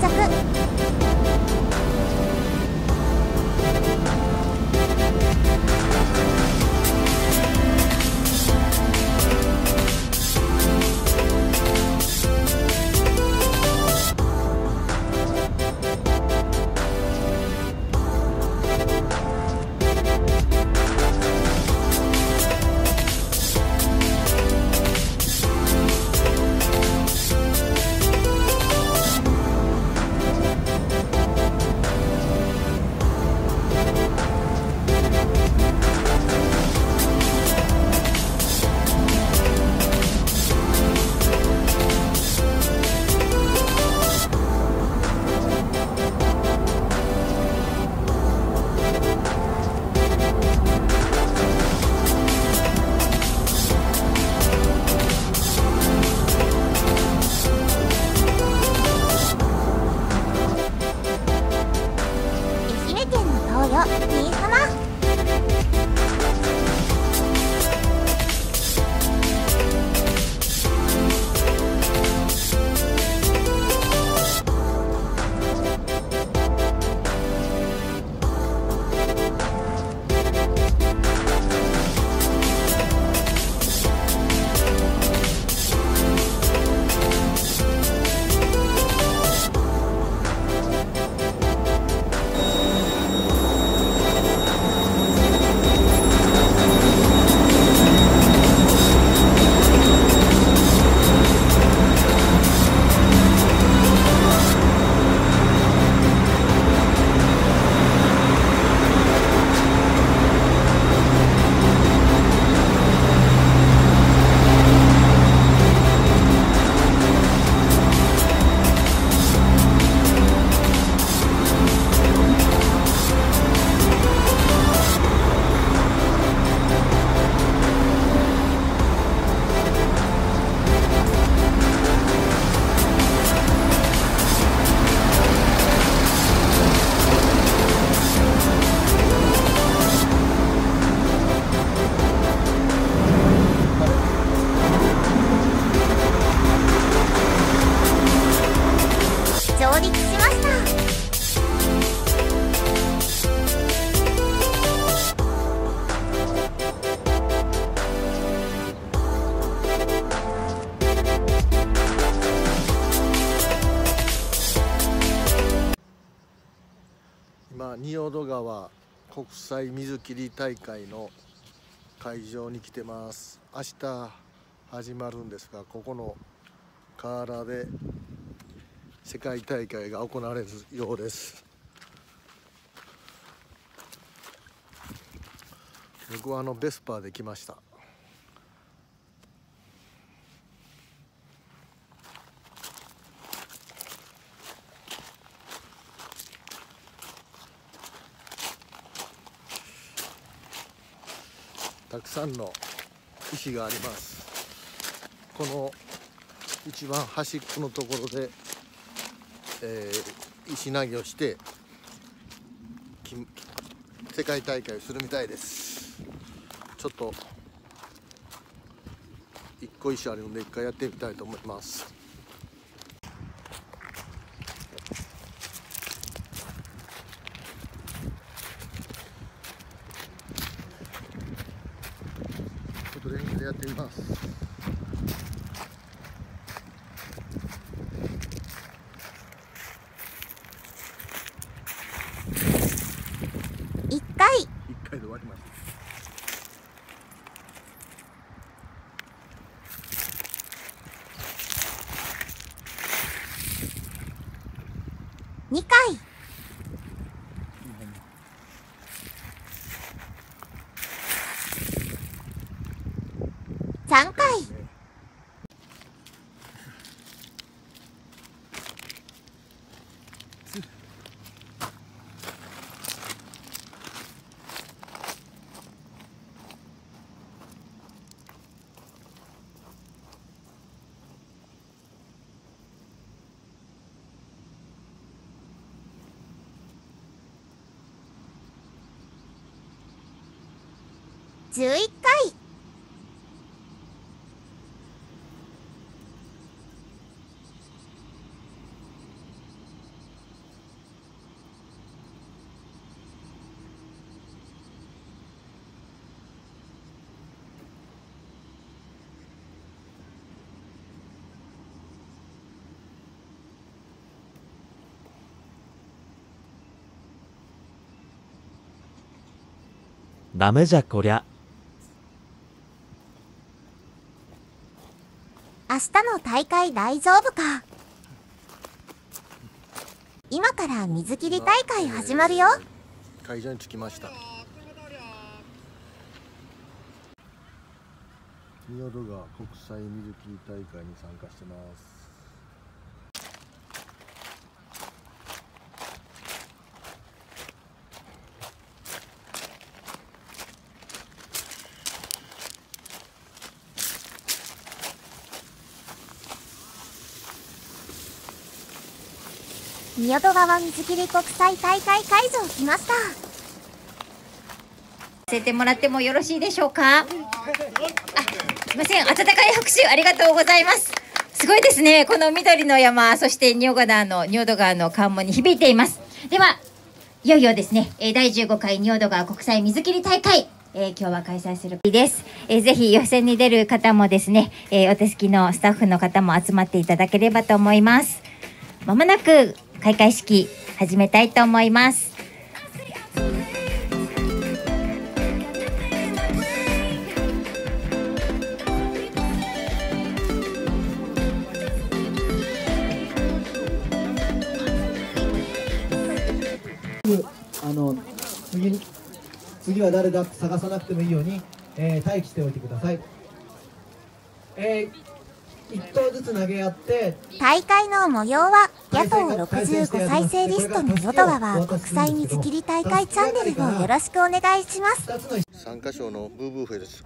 到着。今仁淀川国際水切り大会の会場に来てます。明日始まるんですがここの河原で世界大会が行われるようです。僕はあのベスパーで来ました。たくさんの石があります。この一番端っこのところで、えー石投げをして世界大会をするみたいです。ちょっと一個石あるので一回やってみたいと思います。2回。3回。11回ダメじゃこりゃ。日の大会大丈夫か？今から水切り大会始まるよ。会場に着きました。仁淀川国際水切り大会に参加してます。仁淀川水切り国際大会会場来ましたさせてもらってもよろしいでしょうか？あ、すみません。温かい拍手ありがとうございます。すごいですね。この緑の山、そして仁淀川の仁淀川の関門に響いています。では、いよいよですね、えー第15回仁淀川国際水切り大会。えー今日は開催する日です、えーぜひ予選に出る方もですね、えーお手すきのスタッフの方も集まっていただければと思います。まもなく開会式始めたいと思います。あの次次は誰だって探さなくてもいいように、えー待機しておいてください。えー、1投ずつ投げ合って大会の模様は野党65再生リストの淀川国際水切り大会チャンネルをよろしくお願いします。2つの参加賞のブーブーフェです